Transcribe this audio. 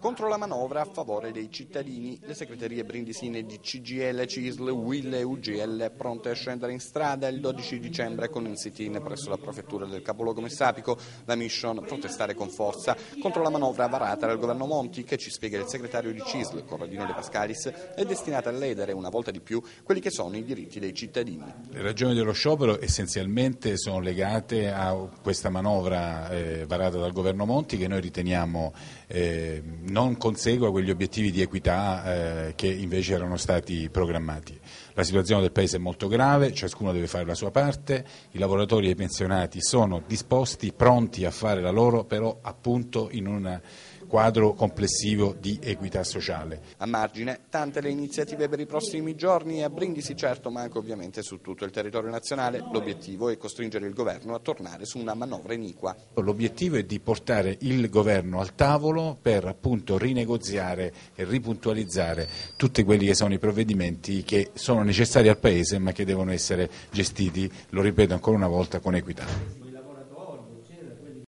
Contro la manovra a favore dei cittadini, le segreterie brindisine di CGL, CISL, WIL e UGL pronte a scendere in strada il 12 dicembre con un sit-in presso la prefettura del capoluogo Messapico. La mission protestare con forza contro la manovra varata dal governo Monti che ci spiega il segretario di CISL, Corradino De Pascalis, è destinata a ledere una volta di più quelli che sono i diritti dei cittadini. Le ragioni dello sciopero essenzialmente sono legate a questa manovra eh, varata dal governo Monti che noi riteniamo eh, non consegua quegli obiettivi di equità eh, che invece erano stati programmati. La situazione del Paese è molto grave, ciascuno deve fare la sua parte, i lavoratori e i pensionati sono disposti, pronti a fare la loro, però appunto in una quadro complessivo di equità sociale. A margine, tante le iniziative per i prossimi giorni a Brindisi certo, ma anche ovviamente su tutto il territorio nazionale. L'obiettivo è costringere il governo a tornare su una manovra iniqua. L'obiettivo è di portare il governo al tavolo per appunto rinegoziare e ripuntualizzare tutti quelli che sono i provvedimenti che sono necessari al Paese ma che devono essere gestiti, lo ripeto ancora una volta, con equità.